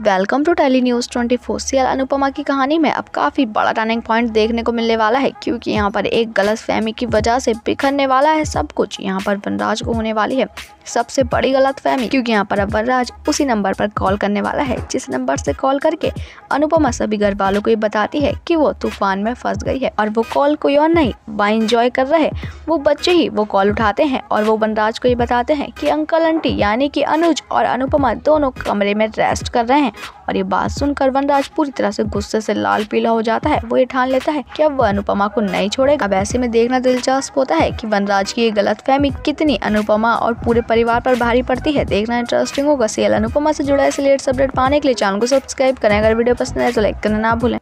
Welcome to Tele News 24 C L Anupama की कहानी में अब काफ़ी बड़ा टर्निंग पॉइंट देखने को मिलने वाला है, क्योंकि यहाँ पर एक गलत फहमी की वजह से बिखरने वाला है सब कुछ। यहाँ पर वनराज को होने वाली है सबसे बड़ी गलत फहमी, क्योंकि यहाँ पर अब वनराज उसी नंबर पर कॉल करने वाला है, जिस नंबर से कॉल करके अनुपमा सभी घर वालों को ये बताती है कि वो तूफ़ान में फंस गई है और वो कॉल कोई और नहीं बाई इंजॉय कर रहे वो बच्चे ही वो कॉल उठाते हैं और वो वनराज को ये बताते हैं कि अंकल आंटी यानी कि अनुज और अनुपमा दोनों कमरे में रेस्ट कर रहे हैं। और ये बात सुनकर वनराज पूरी तरह से गुस्से से लाल पीला हो जाता है। वो ये ठान लेता है कि अब वो अनुपमा को नहीं छोड़ेगा। अब ऐसे में देखना दिलचस्प होता है कि वनराज की ये गलत फहमी कितनी अनुपमा और पूरे परिवार पर भारी पड़ती है। देखना इंटरेस्टिंग होगा। सीएल अनुपमा से जुड़ा ऐसे लेटेस्ट अपडेट पाने के लिए चैनल को सब्सक्राइब करें। अगर वीडियो पसंद है तो लाइक करना ना भूलें।